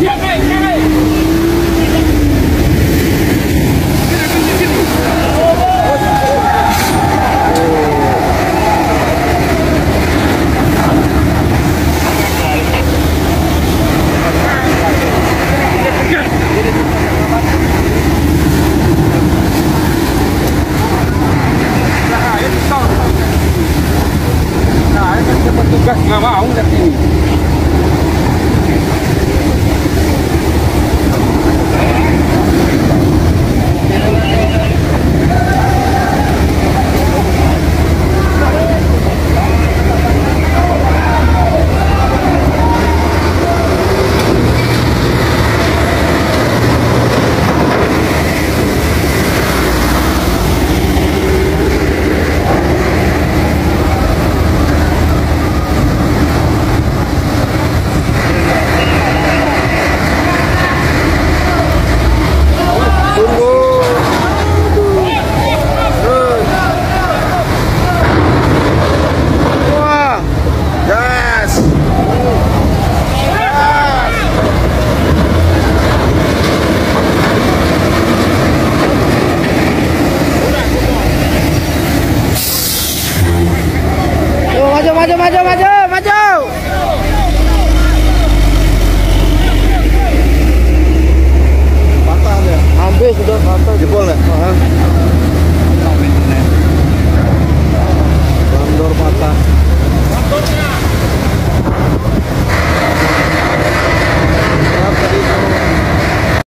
E amém! maju maju maju.